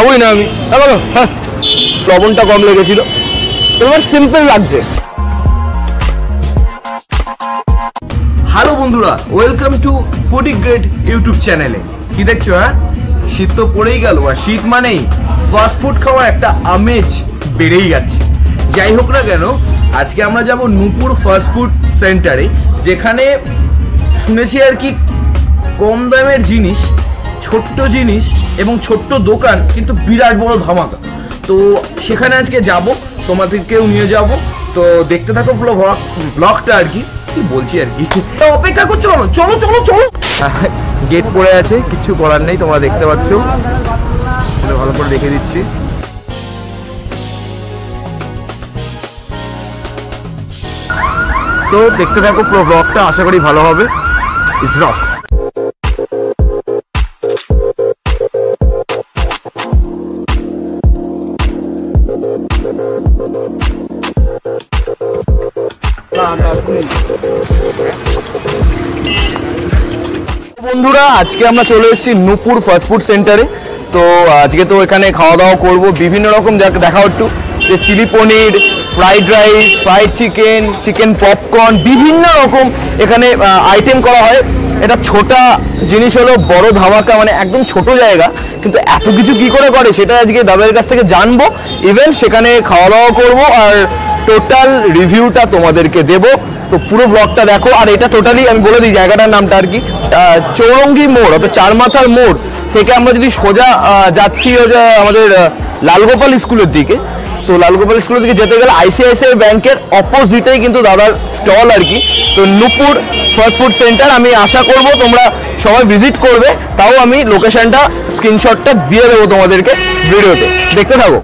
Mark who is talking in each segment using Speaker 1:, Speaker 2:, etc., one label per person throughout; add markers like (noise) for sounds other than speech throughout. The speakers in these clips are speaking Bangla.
Speaker 1: খাবোই না আমি। হ্যাঁ লবণটা কম লেগেছিল। এবার সিম্পল লাগছে।
Speaker 2: হ্যালো বন্ধুরা welcome to Foodie Grade YouTube চ্যানেলে কি দেখছ হ্যাঁ? শীত তো পড়েই গেল, আর শীত মানেই ফাস্ট ফুড খাওয়ার একটা আমেজ বেড়েই যাচ্ছে। যাই হোক না কেন, আজকে আমরা যাব নূপুর ফাস্ট ফুড সেন্টারে যেখানে শুনেছি আর কি কম দামের জিনিস ছোট্ট জিনিস এবং ছোট্ট দোকান, কিন্তু বিরাট বড় ধামাকা। তো সেখানে আজকে যাব, তোমাদেরকেও নিয়ে যাব। তো দেখতে থাকো ব্লগ ব্লগটা আর কি কি বলছি আর কি। অপেক্ষা করছ? চলো চলো চলো। গেট পড়ে আছে, কিছু করার নেই, তোমরা দেখতে পাচ্ছ। ভালো করে দেখে দিচ্ছি। তো দেখতে থাকো পুরো ব্লগটা আশা করি ভালো হবে। ইটস রক্স
Speaker 1: বন্ধুরা, আজকে আমরা চলে এসেছি নূপুর ফাস্টফুড সেন্টারে। তো, আজকে তো এখানে খাওয়া দাওয়া করব। বিভিন্ন রকম দেখ- একটু। যে chilli paneer, fried rice, fried chicken chicken popcorn, বিভিন্ন রকম এখানে আইটেম করা হয়। এটা ছোটা জিনিস হলো, বড় ধামাকা মানে একদম ছোট জায়গা। কিন্তু এত কিছু কি করে করে, সেটা আজকে দাদার কাছ থেকে জানব। ইভেন সেখানে খাওয়া দাওয়া করব, আর টোটাল রিভিউটা তোমাদেরকে দেবো। তো পুরো ব্লগটা দেখো, আর এটা টোটালি আমি বলে দিই জায়গাটার নামটা আর কি চৌরঙ্গি মোড়, অর্থাৎ চারমাথার মোড় থেকে আমরা যদি সোজা যাচ্ছি আমাদের লালগোপাল স্কুলের দিকে। তো লালগোপাল স্কুলের দিকে যেতে গেলে আইসিআইসিআই ব্যাংকের অপোজিটেই কিন্তু দাদার স্টল আর কি। তো নুপুর ফাস্ট ফুড সেন্টার আমি আশা করব তোমরা সবাই ভিজিট করবে, তাও আমি লোকেশনটা স্ক্রিনশটটা দিয়ে দেবো তোমাদেরকে ভিডিওতে। দেখতে থাকো।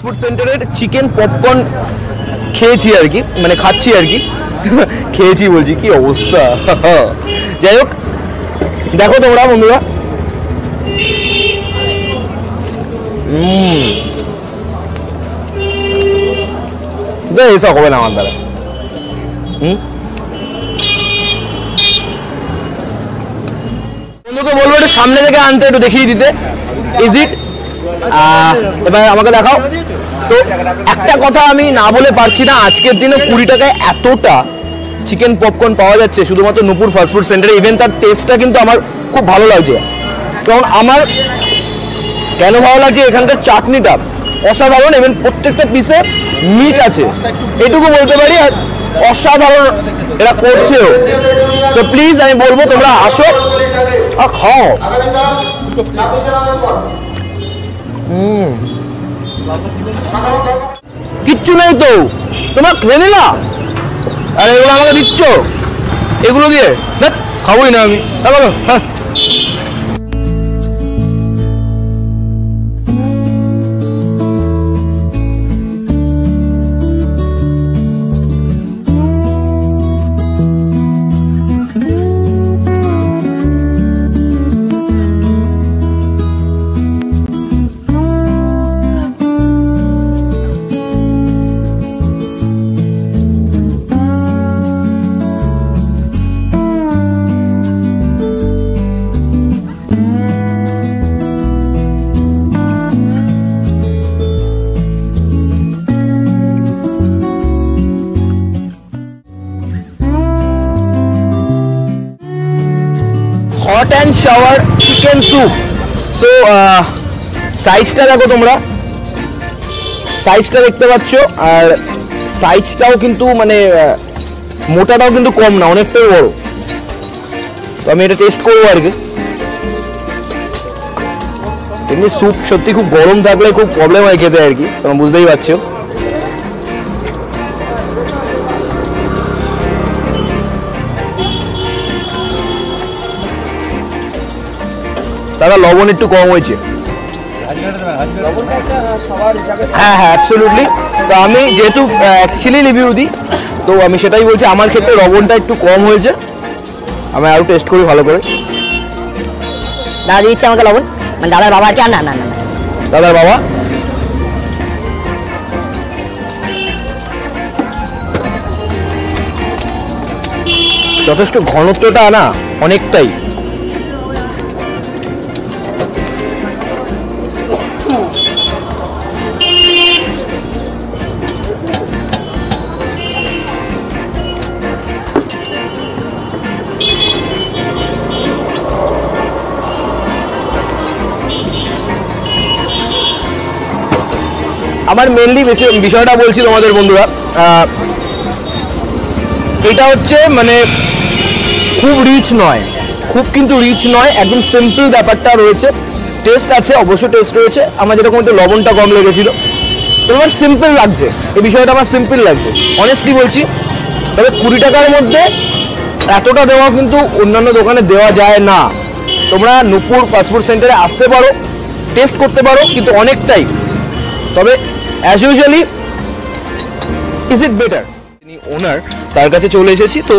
Speaker 1: ফাস্টফুড সেন্টারের চিকেন পপকর্ন খেয়েছি আর কি মানে খাচ্ছি আর কি। (laughs) খেয়েছি বলছি, কি অবস্থা? (laughs) যাই হোক, দেখো তোমরা বন্ধুরা। এসব হবে না আমার দ্বারা। বন্ধুকে বলব একটু সামনে থেকে আনতে, একটু দেখিয়ে দিতে। ইজ ইট এবার আমাকে দেখাও। তো একটা কথা আমি না বলে পারছি না, আজকের দিনে কুড়ি টাকায় এতটা চিকেন পপকর্ন পাওয়া যাচ্ছে, শুধুমাত্র নূপুর ফাস্টফুড সেন্টারে ইভেন তার টেস্টটা কিন্তু আমার খুব ভালো লাগছে। কারণ আমার কেন ভালো লাগছে? এখানকার চাটনিটা অসাধারণ এবং প্রত্যেকটা পিসে মিট আছে। এটুকু বলতে পারি, আর অসাধারণ এরা করছেও। তো প্লিজ আমি বলব, তোমরা আসো, আর খাও। কিচ্ছু নেই তো। তোমার খেলে না? আরে, এগুলো আমাকে দিচ্ছ? এগুলো দিয়ে? দেখ, খাবোই না আমি। হ্যাঁ হ্যাঁ। শাওয়ার চিকেন স্যুপ তো সাইজটা দেখো তোমরা। সাইজটা দেখতে পাচ্ছ, আর সাইজটাও কিন্তু মানে মোটাটাও কিন্তু কম না, অনেকটাই বড়। তো আমি এটা টেস্ট করব আর কি। এমনি স্যুপ সত্যি খুব গরম থাকলে খুব প্রবলেম হয় খেতে আর কি, তোমরা বুঝতেই পারছ। দাদা লবণ একটু কম হয়েছে। হ্যাঁ হ্যাঁ অ্যাবসলিউটলি তো আমি যেহেতু অ্যাকচুয়ালি রিভিউ দিই তো আমি সেটাই বলছি আমার ক্ষেত্রে লবণটা একটু কম হয়েছে। আমি আরও টেস্ট করি ভালো করে।
Speaker 3: দাদা দিচ্ছে আমাকে লবণ? মানে দাদার বাবা আর কি? আর না না না না।
Speaker 1: দাদার বাবা? যথেষ্ট ঘনত্বটা না অনেকটাই। আমার মেনলি বেশি বিষয়টা বলছি তোমাদের বন্ধুরা। এটা হচ্ছে মানে খুব রিচ নয়। খুব কিন্তু রিচ নয়, একদম সিম্পল ব্যাপারটা রয়েছে। টেস্ট আছে, অবশ্য টেস্ট রয়েছে। আমার যেরকম একটু লবণটা কম লেগেছিল। তো আমার সিম্পল লাগছে। এই বিষয়টা আমার সিম্পল লাগছে। অনেস্টলি বলছি, তবে কুড়ি টাকার মধ্যে এতটা দেওয়া কিন্তু অন্যান্য দোকানে দেওয়া যায় না। তোমরা নুপুর ফাস্টফুড সেন্টারে আসতে পারো টেস্ট করতে পারো, কিন্তু অনেকটাই। তবে as usually is it better তিনি ওনার তার কাছে চলে এসেছি। তো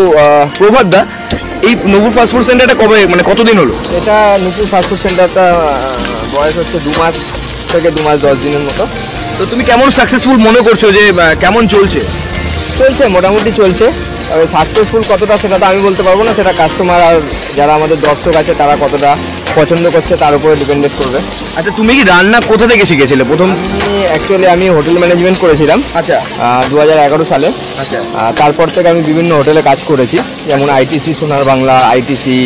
Speaker 1: প্রভাত দা এই নবুর ফাস্টফুড সেন্টারটা কবে মানে কতদিন হলো?
Speaker 4: এটা নুপুর ফাস্টফুড সেন্টারটা বয়স হচ্ছে দু মাস থেকে দু মাস দশ দিনের মতো।
Speaker 1: তো তুমি কেমন সাকসেসফুল মনে করছ যে কেমন চলছে?
Speaker 4: চলছে মোটামুটি চলছে। তবে সাকসেসফুল কতটা সেটা তো আমি বলতে পারব না সেটা কাস্টমার আর যারা আমাদের দর্শক আছে তারা কতটা পছন্দ করছে তার উপরে ডিপেন্ডেড করবে।
Speaker 1: আচ্ছা তুমি কি রান্না কোথা থেকে শিখেছিলে? প্রথম
Speaker 4: অ্যাকচুয়ালি আমি হোটেল ম্যানেজমেন্ট করেছিলাম
Speaker 1: আচ্ছা।
Speaker 4: দু হাজার এগারো সালে।
Speaker 1: আচ্ছা।
Speaker 4: তারপর থেকে আমি বিভিন্ন হোটেলে কাজ করেছি যেমন আইটিসি সোনার বাংলা আইটিসি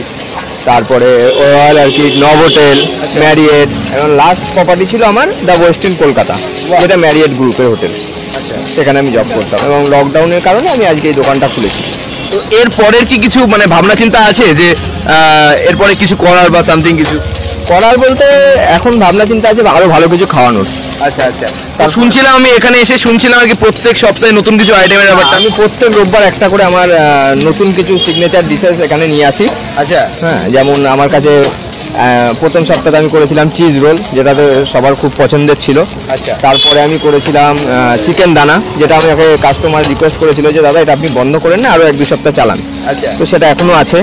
Speaker 4: তারপরে রয়্যাল অর্কিড নব হোটেল ম্যারিয়েট এবং লাস্ট প্রপার্টি ছিল আমার দ্য ওয়েস্টিন কলকাতা যেটা ম্যারিয়েট গ্রুপের হোটেল সেখানে আমি জব করতাম। এবং লকডাউনের কারণে আমি আজকে এই দোকানটা খুলেছি।
Speaker 1: তো এর পরের কি কিছু মানে ভাবনা চিন্তা আছে যে এরপরে কিছু করার বা সামথিং কিছু?
Speaker 4: করার বলতে এখন ভাবনা চিন্তা আছে আরও ভালো কিছু খাওয়ানোর।
Speaker 1: আচ্ছা আচ্ছা। তা শুনছিলাম আমি এখানে এসে শুনছিলাম আর কি প্রত্যেক সপ্তাহে নতুন কিছু আইটেমের ব্যাপারটা।
Speaker 4: আমি প্রত্যেক রোববার একটা করে আমার নতুন কিছু সিগনেচার ডিশেস এখানে নিয়ে আসি।
Speaker 1: আচ্ছা।
Speaker 4: হ্যাঁ যেমন আমার কাছে প্রথম সপ্তাহে আমি করেছিলাম চিজ রোল যেটাতে সবার খুব পছন্দের ছিল।
Speaker 1: আচ্ছা।
Speaker 4: তারপরে আমি করেছিলাম চিকেন দানা যেটা আমি আমাকে কাস্টমার রিকোয়েস্ট করেছিল যে দাদা এটা আপনি বন্ধ করেন না আরও এক দুই সপ্তাহ চালান।
Speaker 1: আচ্ছা।
Speaker 4: তো সেটা এখনও আছে।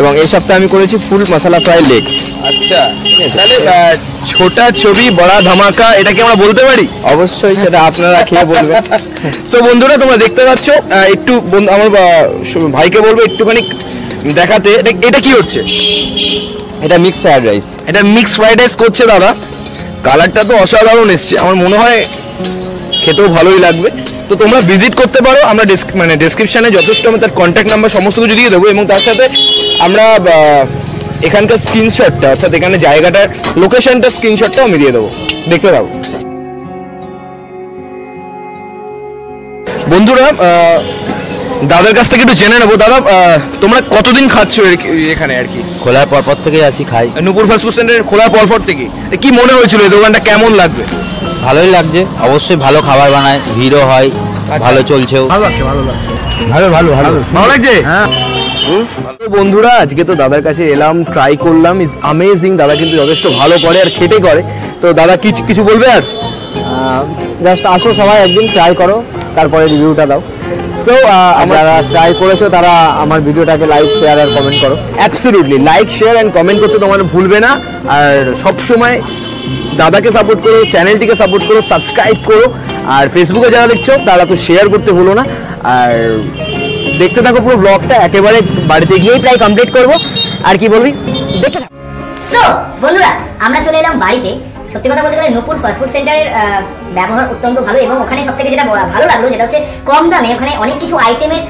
Speaker 4: এবং এই সপ্তাহে আমি করেছি ফুল মশলা ফ্রাই লেগ
Speaker 1: আচ্ছা। তাহলে ছোটা ছবি বড়া ধামাকা এটা কি আমরা বলতে পারি?
Speaker 4: অবশ্যই সেটা আপনারা খেয়ে বলবেন। (laughs)
Speaker 1: সো বন্ধুরা তোমরা দেখতে পাচ্ছ একটু আমার ভাইকে বলব একটুখানি দেখাতে। এটা এটা কি হচ্ছে?
Speaker 4: এটা মিক্স ফ্রাইড রাইস
Speaker 1: এটা মিক্স ফ্রাইড রাইস করছে দাদা। কালারটা তো অসাধারণ এসছে। আমার মনে হয় খেতেও ভালোই লাগবে। তো তোমরা ভিজিট করতে পারো। আমরা মানে ডেসক্রিপশনে যথেষ্ট আমি তার কন্ট্যাক্ট নাম্বার সমস্ত কিছু দিয়ে দেবো এবং তার সাথে আমরা এখানকার স্ক্রিনশটটা অর্থাৎ এখানে জায়গাটার লোকেশনটা স্ক্রিনশটটাও আমি দিয়ে দেবো। দেখতে পাবো বন্ধুরা দাদার কাছ থেকে একটু জেনে নেব। দাদা তোমরা কতদিন খাচ্ছ এখানে আর কি?
Speaker 5: খোলার পরপর থেকেই আসি খাই।
Speaker 1: নূপুর ফাস্টফুড সেন্টার খোলার পরপর থেকে কি মনে হয়েছিল এই দোকানটা কেমন লাগবে?
Speaker 5: ভালোই লাগছে। অবশ্যই ভালো খাবার বানায় ভিড়ও হয় ভালো চলছেও।
Speaker 1: ভালো লাগছে ভালো লাগছে।
Speaker 4: ভালো ভালো ভালো।
Speaker 1: ভালো লাগছে? তো বন্ধুরা আজকে তো দাদার কাছে এলাম ট্রাই করলাম। ইজ অ্যামেজিং দাদা কিন্তু যথেষ্ট ভালো করে আর খেটে করে। তো দাদা কিছু কিছু বলবে আর?
Speaker 4: জাস্ট আসো সবাই একদিন ট্রাই করো। তারপরে রিভিউটা দাও।
Speaker 1: সো
Speaker 4: যারা ট্রাই করেছ তারা আমার ভিডিওটাকে লাইক শেয়ার আর কমেন্ট করো।
Speaker 1: Absolutely like share and comment করতে তোমার ভুলবে না। আর সব সময় দাদাকে সাপোর্ট করো চ্যানেলটিকে সাপোর্ট করো সাবস্ক্রাইব করো। আর ফেসবুকে যারা দেখছ তারা তো শেয়ার করতে ভুলো না। আর দেখতে থাকো পুরো ব্লগটা একেবারে বাড়িতে গিয়েই প্রায় কমপ্লিট করব। আর কি বলবি?
Speaker 3: দেখতে থাকো। সো বন্ধুরা আমরা চলে এলাম বাড়িতে। সত্যি কথা বলতে গেলে নূপুর ফাস্টফুড সেন্টারের ব্যবহার অত্যন্ত ভালো এবং ওখানে সব থেকে যেটা ভালো লাগল যেটা হচ্ছে কম দামে ওখানে অনেক কিছু আইটেমের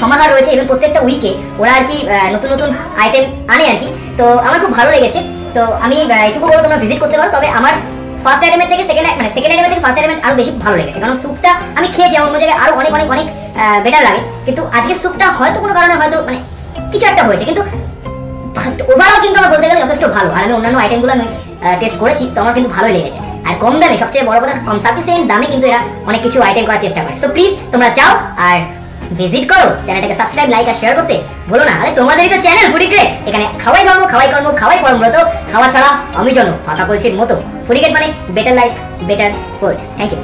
Speaker 3: সমাহার রয়েছে এবং প্রত্যেকটা উইকে ওরা আর কি নতুন নতুন আইটেম আনে আর কি। তো আমার খুব ভালো লেগেছে। তো আমি এটুকু বলব তোমরা ভিজিট করতে পারো। তবে আমার ফার্স্ট আইটেমের থেকে সেকেন্ড মানে সেকেন্ড আইটেমের থেকে ফার্স্ট আইটেমের আরও বেশি ভালো লেগেছে। কারণ স্যুপটা আমি খেয়েছি, আমার মধ্যে আরও অনেক অনেক অনেক বেটার লাগে। কিন্তু আজকে স্যুপটা হয়তো কোনো কারণে হয়তো মানে কিছু একটা হয়েছে। কিন্তু ওভারঅল কিন্তু আমার বলতে গেলে যথেষ্ট ভালো। আর আমি অন্যান্য আইটেমগুলো আমি টেস্ট করেছি, তো আমার কিন্তু ভালোই লেগেছে। আর কম দামে, সবচেয়ে বড় কথা, কম সাফিসিয়েন্ট দামে কিন্তু এরা অনেক কিছু আইটেম করার চেষ্টা করে। সো প্লিজ তোমরা যাও আর ভিজিট করো চ্যানেলটাকে সাবস্ক্রাইব লাইক আর শেয়ার করতে বলো না। আরে তোমাদেরই তো চ্যানেল ফুডি গ্রেড এখানে খাওয়াই ধর্ম, খাওয়াই কর্ম, খাওয়াই তো খাওয়া ছাড়া আমি জন্য, ফাঁকা কলসির মতো। ফুডি গ্রেড মানে better life better food thank you